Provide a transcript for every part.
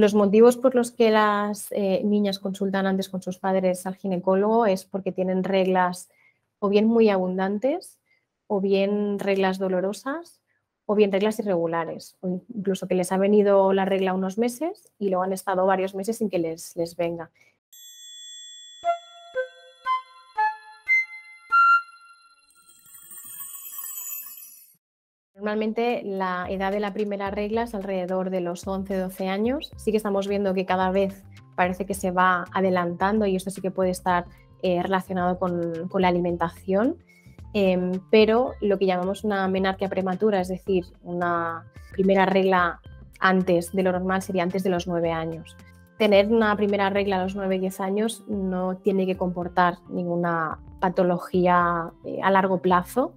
Los motivos por los que las eh, niñas consultan antes con sus padres al ginecólogo es porque tienen reglas o bien muy abundantes, o bien reglas dolorosas, o bien reglas irregulares, o incluso que les ha venido la regla unos meses y luego han estado varios meses sin que les, les venga. Normalmente la edad de la primera regla es alrededor de los 11-12 años. Sí que estamos viendo que cada vez parece que se va adelantando y esto sí que puede estar eh, relacionado con, la alimentación, em, pero lo que llamamos una menarquia prematura, es decir, una primera regla antes de lo normal sería antes de los 9 años. Tener una primera regla a los 9-10 años no tiene que comportar ninguna patología eh, a largo plazo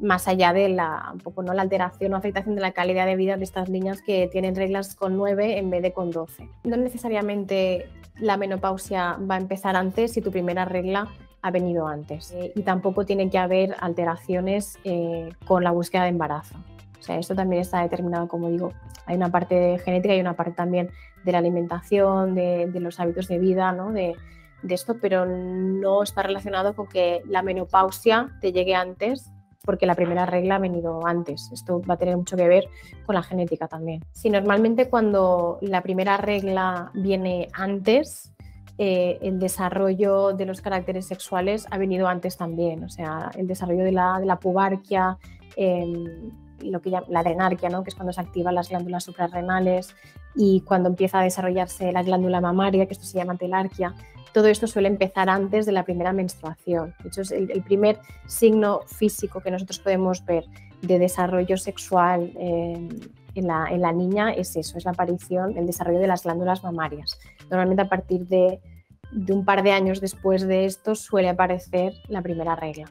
más allá de la, poco, ¿no? la alteración o afectación de la calidad de vida de estas niñas que tienen reglas con 9 en vez de con 12. No necesariamente la menopausia va a empezar antes si tu primera regla ha venido antes. Eh, y tampoco tiene que haber alteraciones eh, con la búsqueda de embarazo. O sea, esto también está determinado, como digo, hay una parte genética y una parte también de la alimentación, de, los hábitos de vida, ¿no? de, de esto, pero no está relacionado con que la menopausia te llegue antes porque la primera regla ha venido antes. Esto va a tener mucho que ver con la genética también. Si normalmente cuando la primera regla viene antes, eh, el desarrollo de los caracteres sexuales ha venido antes también. O sea, el desarrollo de la, de pubarquia, em, lo que llama, la adrenarquia, ¿no? que es cuando se activan las glándulas suprarrenales y cuando empieza a desarrollarse la glándula mamaria, que esto se llama telarquia, todo esto suele empezar antes de la primera menstruación. De hecho, es el, primer signo físico que nosotros podemos ver de desarrollo sexual en, la, niña es eso, es la aparición, el desarrollo de las glándulas mamarias. Normalmente a partir de un par de años después de esto suele aparecer la primera regla.